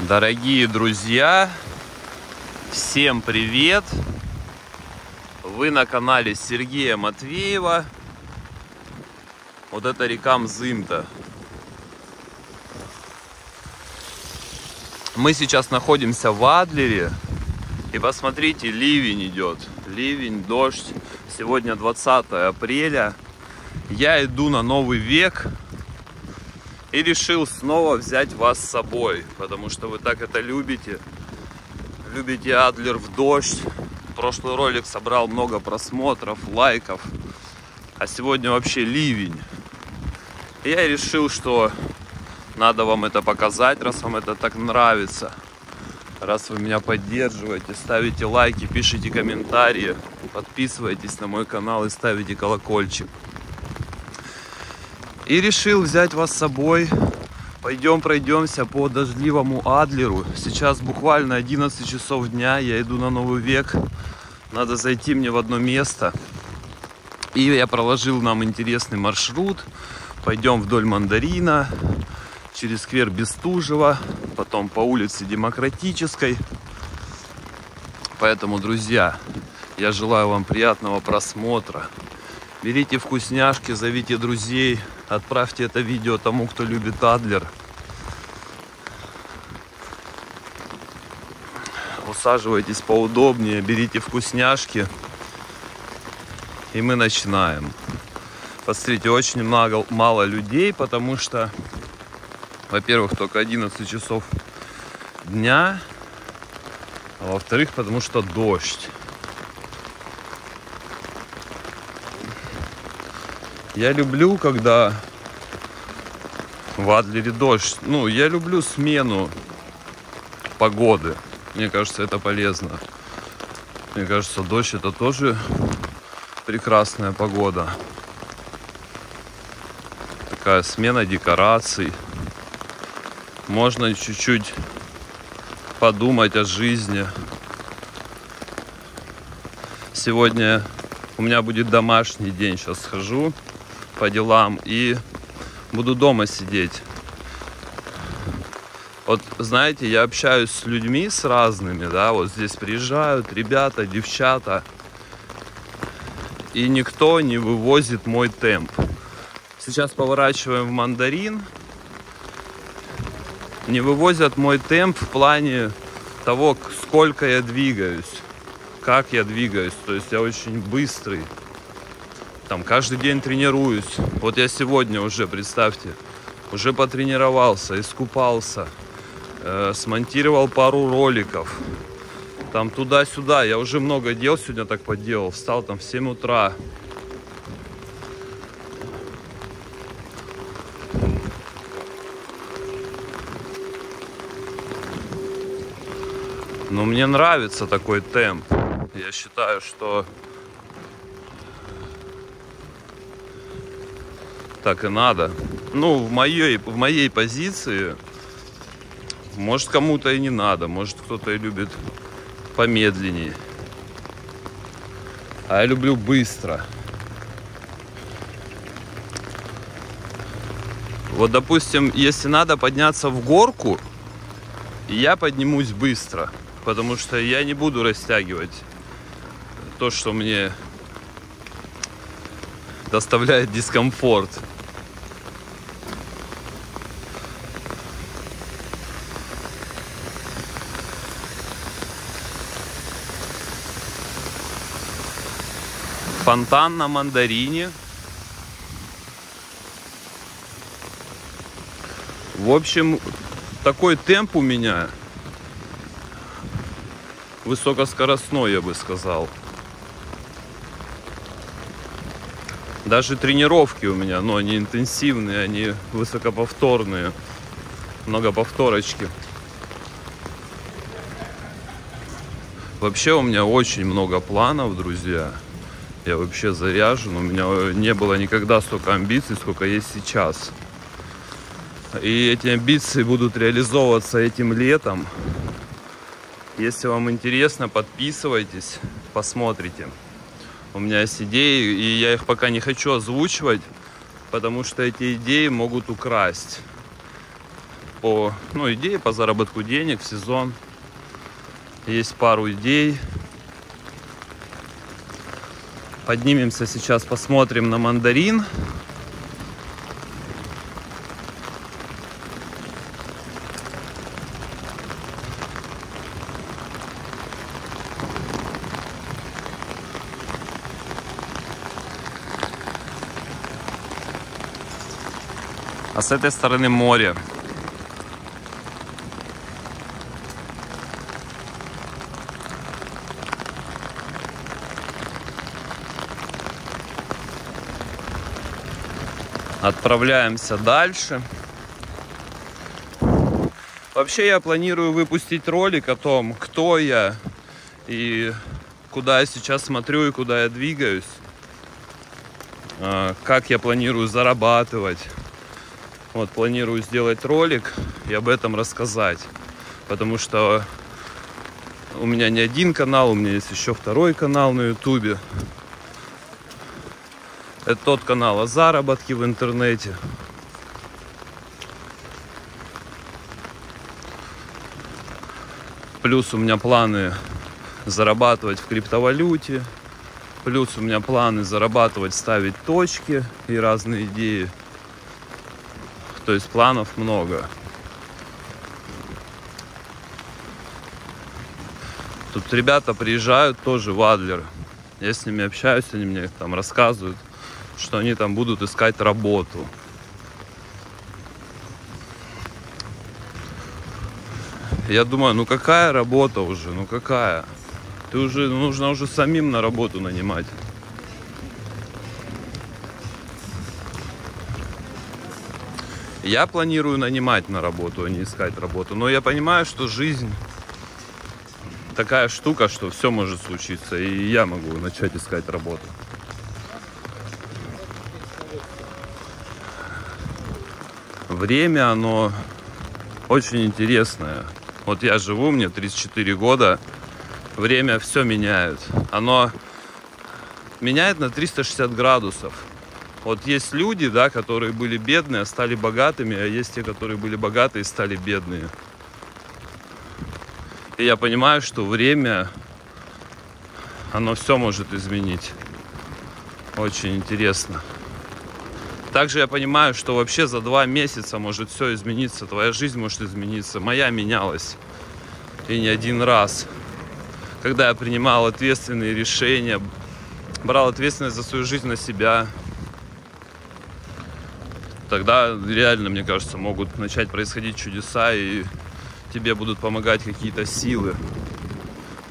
Дорогие друзья, всем привет! Вы на канале Сергея Матвеева. Вот это река Мзымта. Мы сейчас находимся в Адлере. И посмотрите, ливень идет. Ливень, дождь. Сегодня 20 апреля. Я иду на Новый век. И решил снова взять вас с собой. Потому что вы так это любите. Любите Адлер в дождь. Прошлый ролик собрал много просмотров, лайков. А сегодня вообще ливень. Я решил, что надо вам это показать, раз вам это так нравится. Раз вы меня поддерживаете, ставите лайки, пишите комментарии, подписывайтесь на мой канал и ставите колокольчик. И решил взять вас с собой. Пойдем пройдемся по дождливому Адлеру. Сейчас буквально 11 часов дня, я иду на Новый век. Надо зайти мне в одно место. И я проложил нам интересный маршрут. Пойдем вдоль Мандарина, через сквер Бестужева, потом по улице Демократической. Поэтому, друзья, я желаю вам приятного просмотра. Берите вкусняшки, зовите друзей, отправьте это видео тому, кто любит Адлер. Усаживайтесь поудобнее, берите вкусняшки. И мы начинаем. Посмотрите, очень много, мало людей, потому что во-первых, только 11 часов дня. А во-вторых, потому что дождь. Я люблю, когда в Адлере дождь. Ну, я люблю смену погоды. Мне кажется, это полезно. Мне кажется, дождь это тоже прекрасная погода. Такая смена декораций можно чуть-чуть подумать о жизни. Сегодня у меня будет домашний день, сейчас схожу по делам и буду дома сидеть. Вот, знаете, я общаюсь с людьми, с разными, да, вот здесь приезжают ребята, девчата, и никто не вывозит мой темп. Сейчас поворачиваем в мандарин, не вывозят мой темп в плане того, сколько я двигаюсь, как я двигаюсь. То есть я очень быстрый. Там каждый день тренируюсь. Вот я сегодня уже, представьте, уже потренировался, искупался, э, смонтировал пару роликов. Там туда-сюда. Я уже много дел сегодня так поделал. Встал там в 7 утра. Но мне нравится такой темп. Я считаю, что так и надо. Ну, в моей, в моей позиции, может, кому-то и не надо, может, кто-то и любит помедленнее. А я люблю быстро. Вот, допустим, если надо подняться в горку, я поднимусь быстро потому что я не буду растягивать то, что мне доставляет дискомфорт. Фонтан на мандарине. В общем, такой темп у меня высокоскоростной, я бы сказал. Даже тренировки у меня, но они интенсивные, они высокоповторные. Много повторочки. Вообще у меня очень много планов, друзья. Я вообще заряжен. У меня не было никогда столько амбиций, сколько есть сейчас. И эти амбиции будут реализовываться этим летом. Если вам интересно, подписывайтесь, посмотрите. У меня есть идеи, и я их пока не хочу озвучивать, потому что эти идеи могут украсть. по, ну, идеи по заработку денег в сезон. Есть пару идей. Поднимемся сейчас, посмотрим на мандарин. А с этой стороны море. Отправляемся дальше. Вообще я планирую выпустить ролик о том, кто я и куда я сейчас смотрю и куда я двигаюсь. А, как я планирую зарабатывать вот, планирую сделать ролик и об этом рассказать. Потому что у меня не один канал, у меня есть еще второй канал на ютубе. Это тот канал о заработке в интернете. Плюс у меня планы зарабатывать в криптовалюте. Плюс у меня планы зарабатывать, ставить точки и разные идеи. То есть планов много. Тут ребята приезжают тоже в Адлер. Я с ними общаюсь, они мне там рассказывают, что они там будут искать работу. Я думаю, ну какая работа уже, ну какая? Ты уже, нужно уже самим на работу нанимать. Я планирую нанимать на работу, а не искать работу. Но я понимаю, что жизнь такая штука, что все может случиться. И я могу начать искать работу. Время, оно очень интересное. Вот я живу, мне 34 года. Время все меняет. Оно меняет на 360 градусов. Вот есть люди, да, которые были бедные, а стали богатыми, а есть те, которые были богатые и стали бедные. И я понимаю, что время, оно все может изменить. Очень интересно. Также я понимаю, что вообще за два месяца может все измениться, твоя жизнь может измениться. Моя менялась. И не один раз. Когда я принимал ответственные решения, брал ответственность за свою жизнь на себя, тогда реально, мне кажется, могут начать происходить чудеса, и тебе будут помогать какие-то силы.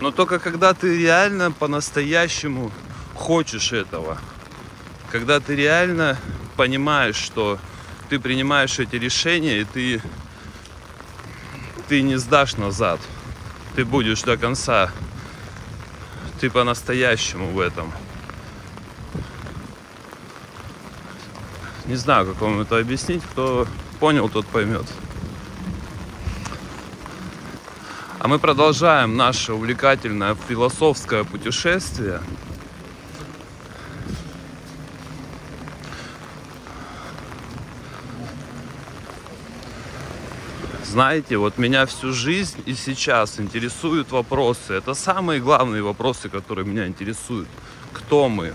Но только когда ты реально по-настоящему хочешь этого, когда ты реально понимаешь, что ты принимаешь эти решения, и ты, ты не сдашь назад, ты будешь до конца, ты по-настоящему в этом – Не знаю, как вам это объяснить. Кто понял, тот поймет. А мы продолжаем наше увлекательное философское путешествие. Знаете, вот меня всю жизнь и сейчас интересуют вопросы. Это самые главные вопросы, которые меня интересуют. Кто мы?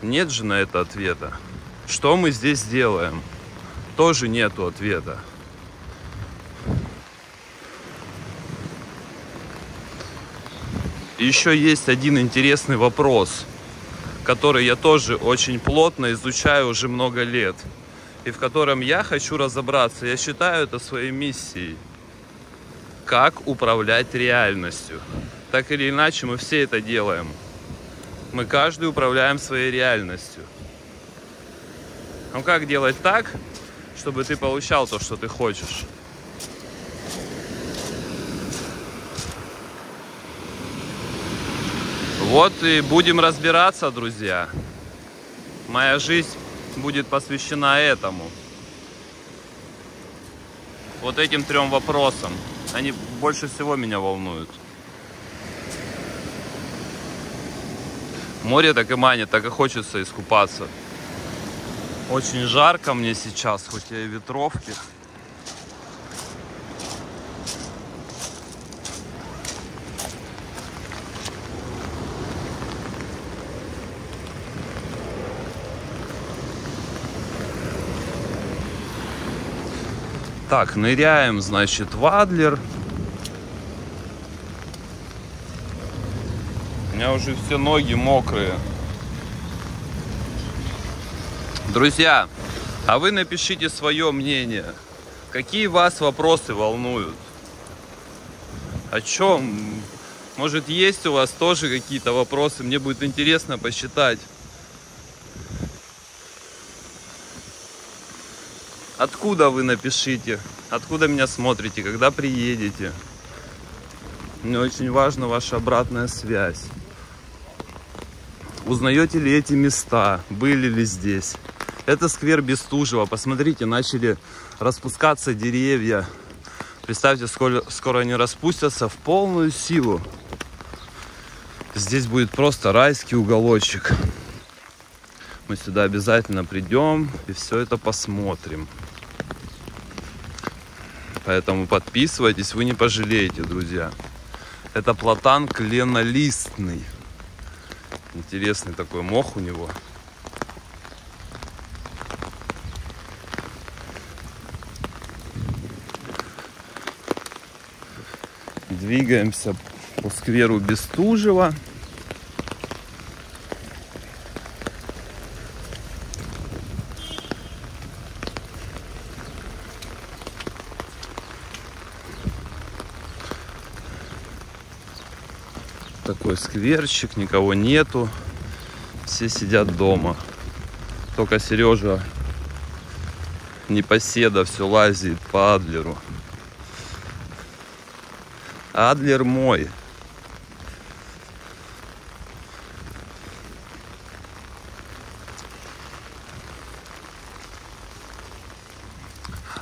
Нет же на это ответа. Что мы здесь делаем? Тоже нету ответа. Еще есть один интересный вопрос, который я тоже очень плотно изучаю уже много лет. И в котором я хочу разобраться. Я считаю это своей миссией. Как управлять реальностью. Так или иначе мы все это делаем. Мы каждый управляем своей реальностью. Ну как делать так, чтобы ты получал то, что ты хочешь? Вот и будем разбираться, друзья. Моя жизнь будет посвящена этому. Вот этим трем вопросам. Они больше всего меня волнуют. Море так и манит, так и хочется искупаться. Очень жарко мне сейчас, хоть я и ветровки. Так, ныряем, значит, в Адлер. У меня уже все ноги мокрые. Друзья, а вы напишите свое мнение. Какие вас вопросы волнуют? О чем? Может, есть у вас тоже какие-то вопросы? Мне будет интересно посчитать. Откуда вы напишите? Откуда меня смотрите? Когда приедете? Мне очень важна ваша обратная связь. Узнаете ли эти места? Были ли здесь? Это сквер Бестужева. Посмотрите, начали распускаться деревья. Представьте, скоро, скоро они распустятся в полную силу. Здесь будет просто райский уголочек. Мы сюда обязательно придем и все это посмотрим. Поэтому подписывайтесь, вы не пожалеете, друзья. Это платан кленолистный. Интересный такой мох у него. Двигаемся по скверу Бестужева. Такой скверчик, никого нету. Все сидят дома. Только Сережа непоседа все лазит по Адлеру. Адлер мой.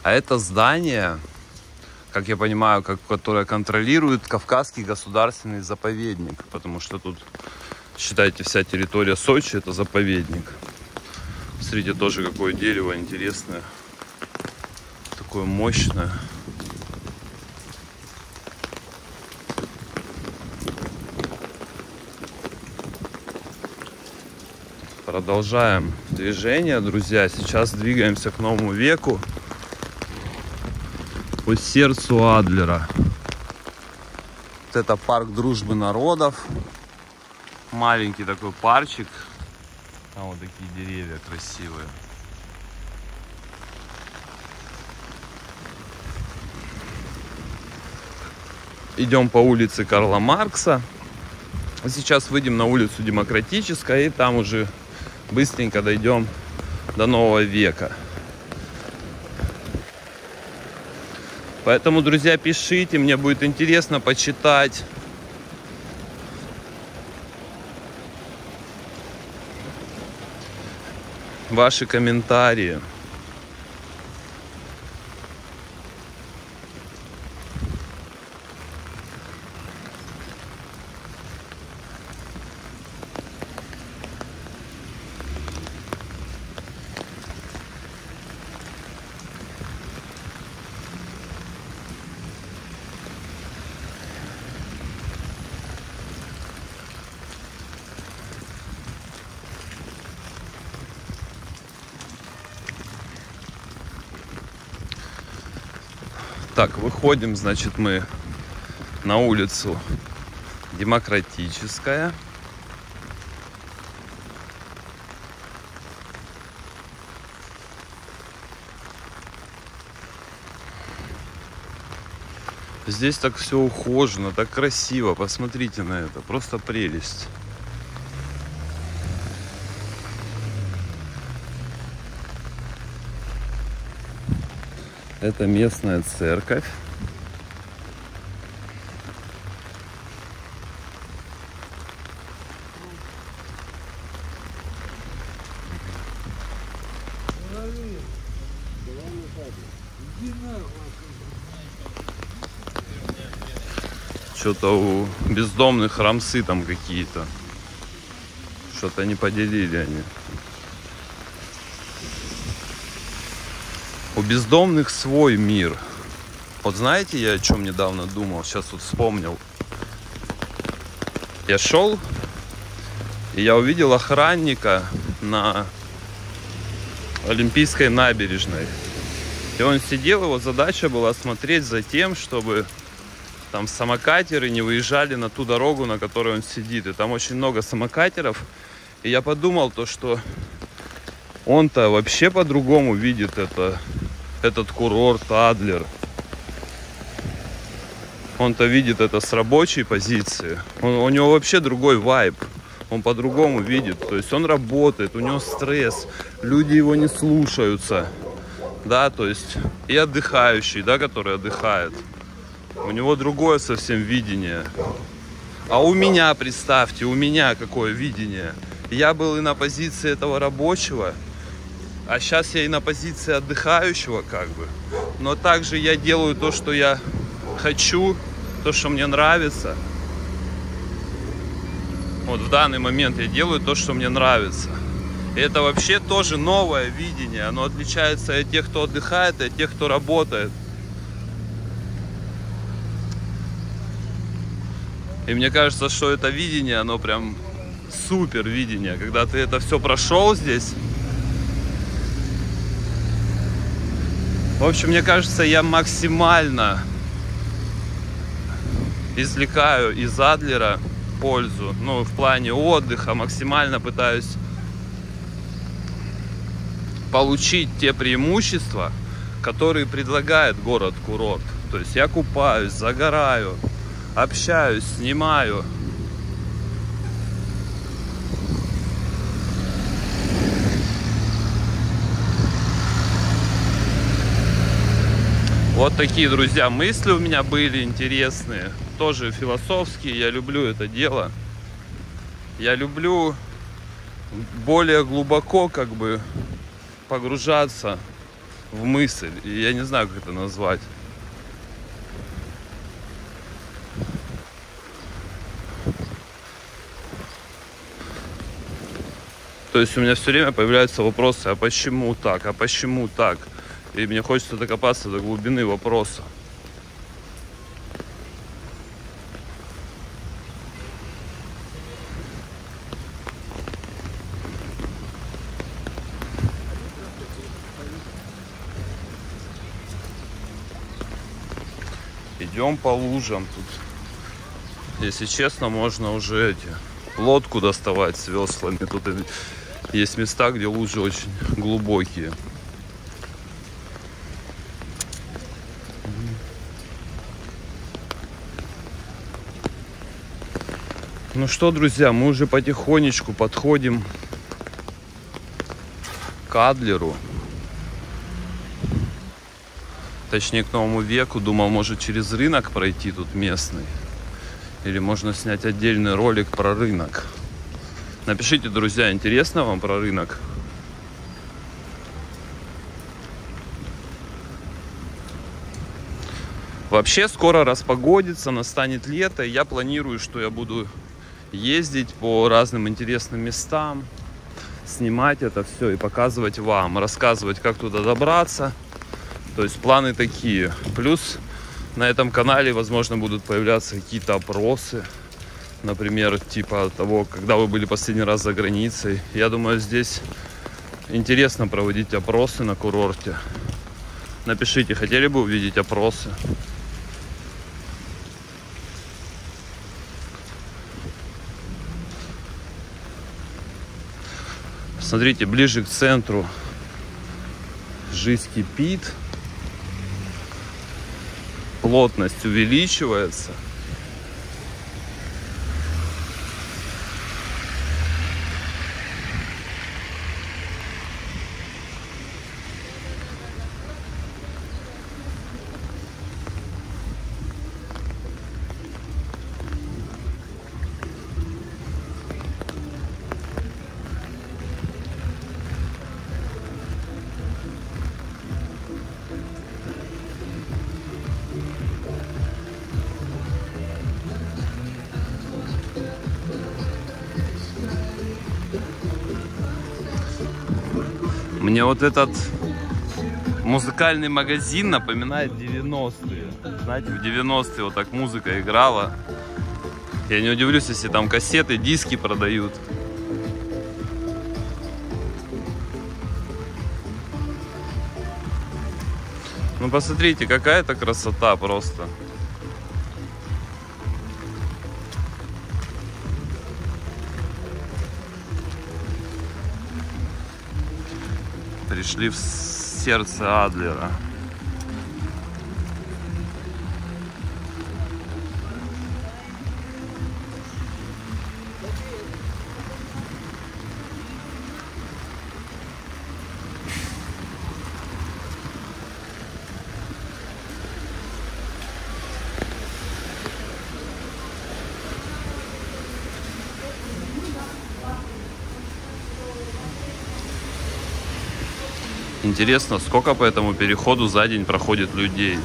А это здание, как я понимаю, как, которое контролирует Кавказский государственный заповедник. Потому что тут, считайте, вся территория Сочи это заповедник. Смотрите, тоже какое дерево интересное. Такое мощное. Продолжаем движение, друзья. Сейчас двигаемся к новому веку. По сердцу Адлера. Вот это парк дружбы народов. Маленький такой парчик. Там вот такие деревья красивые. Идем по улице Карла Маркса. Сейчас выйдем на улицу Демократическая и там уже быстренько дойдем до нового века. Поэтому, друзья, пишите, мне будет интересно почитать. Ваши комментарии. Так, выходим, значит, мы на улицу Демократическая. Здесь так все ухожено, так красиво. Посмотрите на это. Просто прелесть. Это местная церковь. Что-то у бездомных рамсы там какие-то. Что-то не поделили они. Бездомных свой мир. Вот знаете, я о чем недавно думал, сейчас вот вспомнил. Я шел, и я увидел охранника на Олимпийской набережной. И он сидел, его задача была смотреть за тем, чтобы там самокатеры не выезжали на ту дорогу, на которой он сидит. И там очень много самокатеров. И я подумал то, что он-то вообще по-другому видит это, этот курорт Адлер. Он-то видит это с рабочей позиции. Он, у него вообще другой вайб. Он по-другому видит. То есть он работает, у него стресс. Люди его не слушаются да, то есть и отдыхающий, да, который отдыхает. У него другое совсем видение. А у меня, представьте, у меня какое видение. Я был и на позиции этого рабочего, а сейчас я и на позиции отдыхающего, как бы. Но также я делаю то, что я хочу, то, что мне нравится. Вот в данный момент я делаю то, что мне нравится. И это вообще тоже новое видение. Оно отличается от тех, кто отдыхает, и от тех, кто работает. И мне кажется, что это видение, оно прям супер видение. Когда ты это все прошел здесь. В общем, мне кажется, я максимально извлекаю из Адлера пользу. Ну, в плане отдыха максимально пытаюсь получить те преимущества, которые предлагает город-курорт. То есть я купаюсь, загораю, общаюсь, снимаю. Вот такие, друзья, мысли у меня были интересные, тоже философские. Я люблю это дело. Я люблю более глубоко как бы погружаться в мысль. И я не знаю, как это назвать. То есть у меня все время появляются вопросы, а почему так, а почему так? И мне хочется докопаться до глубины вопроса. Идем по лужам тут. Если честно, можно уже эти лодку доставать с веслами. Тут есть места, где лужи очень глубокие. Ну что, друзья, мы уже потихонечку подходим к Адлеру. Точнее, к новому веку. Думал, может через рынок пройти тут местный. Или можно снять отдельный ролик про рынок. Напишите, друзья, интересно вам про рынок? Вообще скоро распогодится, настанет лето, и я планирую, что я буду ездить по разным интересным местам, снимать это все и показывать вам, рассказывать, как туда добраться – то есть планы такие. Плюс на этом канале, возможно, будут появляться какие-то опросы. Например, типа того, когда вы были последний раз за границей. Я думаю, здесь интересно проводить опросы на курорте. Напишите, хотели бы увидеть опросы. Смотрите, ближе к центру жизнь кипит плотность увеличивается. Мне вот этот музыкальный магазин напоминает 90-е. Знаете, в 90-е вот так музыка играла. Я не удивлюсь, если там кассеты, диски продают. Ну посмотрите, какая это красота просто. Пришли в сердце Адлера. Интересно, сколько по этому переходу за день проходит людей.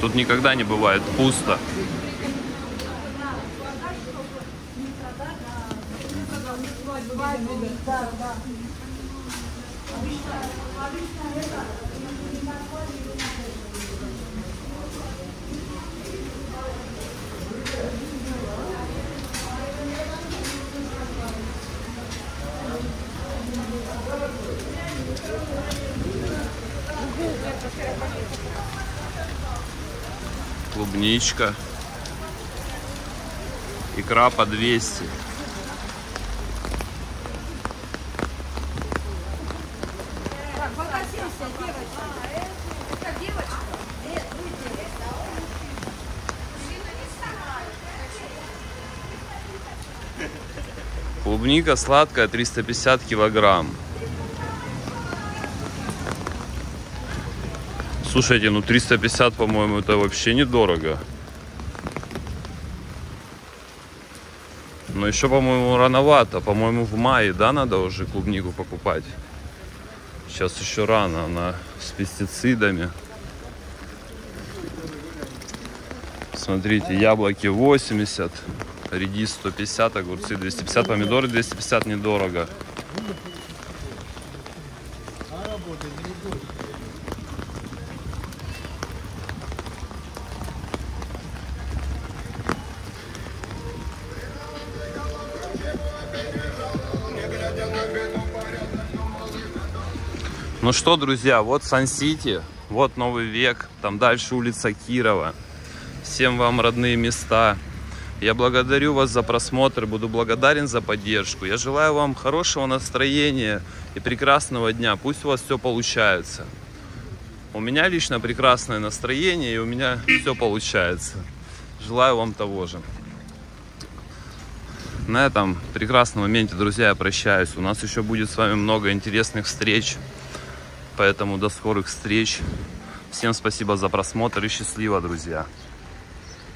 Тут никогда не бывает пусто. Клубничка. Икра по 200. Так, фотосессия, девочка. Это девочка? Нет, выйди. Клубника сладкая 350 килограмм. Слушайте, ну 350, по-моему, это вообще недорого. Но еще, по-моему, рановато. По-моему, в мае, да, надо уже клубнику покупать. Сейчас еще рано, она с пестицидами. Смотрите, яблоки 80, редис 150, огурцы 250, помидоры 250 недорого. Ну что, друзья, вот Сан-Сити, вот Новый век, там дальше улица Кирова. Всем вам родные места. Я благодарю вас за просмотр, буду благодарен за поддержку. Я желаю вам хорошего настроения и прекрасного дня. Пусть у вас все получается. У меня лично прекрасное настроение и у меня все получается. Желаю вам того же. На этом прекрасном моменте, друзья, я прощаюсь. У нас еще будет с вами много интересных встреч. Поэтому до скорых встреч. Всем спасибо за просмотр и счастливо, друзья.